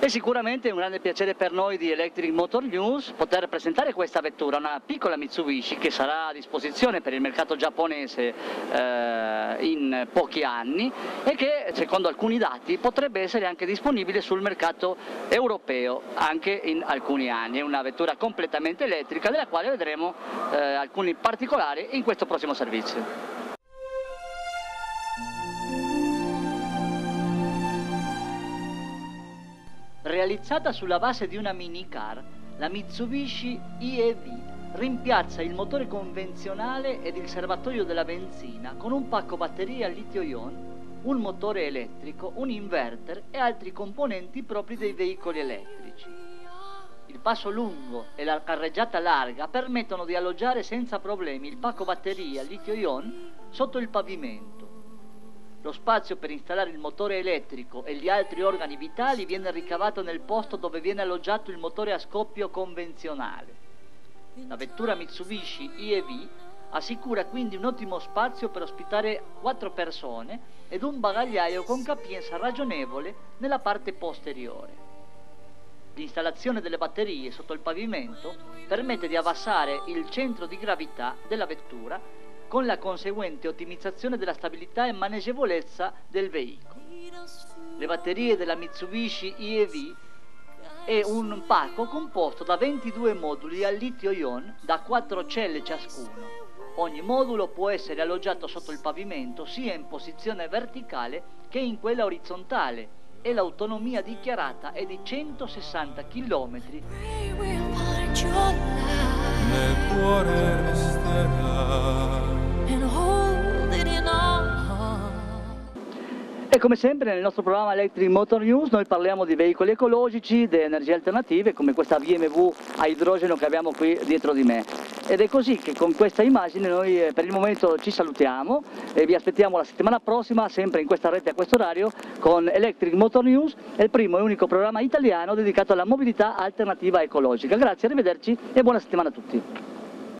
E sicuramente è un grande piacere per noi di Electric Motor News poter presentare questa vettura, una piccola Mitsubishi che sarà a disposizione per il mercato giapponese eh, in pochi anni e che secondo alcuni dati potrebbe essere anche disponibile sul mercato europeo anche in alcuni anni. È una vettura completamente elettrica della quale vedremo eh, alcuni particolari in questo prossimo servizio. Realizzata sulla base di una minicar, la Mitsubishi IEV rimpiazza il motore convenzionale ed il serbatoio della benzina con un pacco batteria a litio-ion, un motore elettrico, un inverter e altri componenti propri dei veicoli elettrici. Il passo lungo e la carreggiata larga permettono di alloggiare senza problemi il pacco batteria litio-ion sotto il pavimento lo spazio per installare il motore elettrico e gli altri organi vitali viene ricavato nel posto dove viene alloggiato il motore a scoppio convenzionale. La vettura Mitsubishi IEV assicura quindi un ottimo spazio per ospitare quattro persone ed un bagagliaio con capienza ragionevole nella parte posteriore. L'installazione delle batterie sotto il pavimento permette di abbassare il centro di gravità della vettura con la conseguente ottimizzazione della stabilità e maneggevolezza del veicolo. Le batterie della Mitsubishi IEV è un pacco composto da 22 moduli a litio-ion da 4 celle ciascuno. Ogni modulo può essere alloggiato sotto il pavimento sia in posizione verticale che in quella orizzontale e l'autonomia dichiarata è di 160 km. Nel cuore resterà E come sempre nel nostro programma Electric Motor News noi parliamo di veicoli ecologici, di energie alternative come questa BMW a idrogeno che abbiamo qui dietro di me. Ed è così che con questa immagine noi eh, per il momento ci salutiamo e vi aspettiamo la settimana prossima sempre in questa rete a questo orario con Electric Motor News, il primo e unico programma italiano dedicato alla mobilità alternativa ecologica. Grazie, arrivederci e buona settimana a tutti.